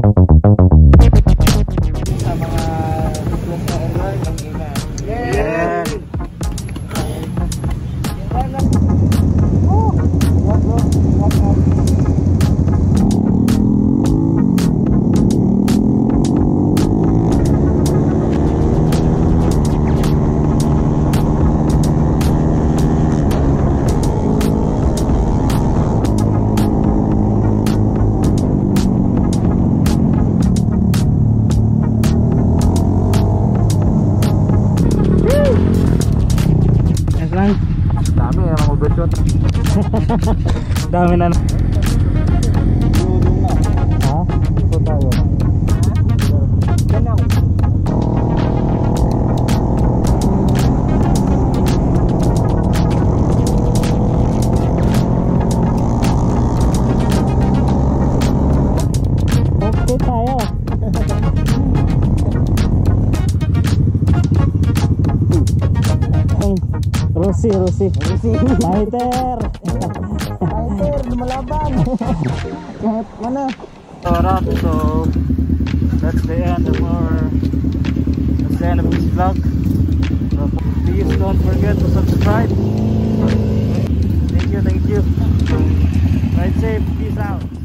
thank Bersyot. Dami na. Ha? Tayo. Okay tayo. Rosie, Rosie. Rosie. Fighter. Fighter, lumalaban. Kahit mana. Alright, so that's the end of our that's the end of this vlog. So please don't forget to subscribe. Thank you, thank you. Ride safe, peace out.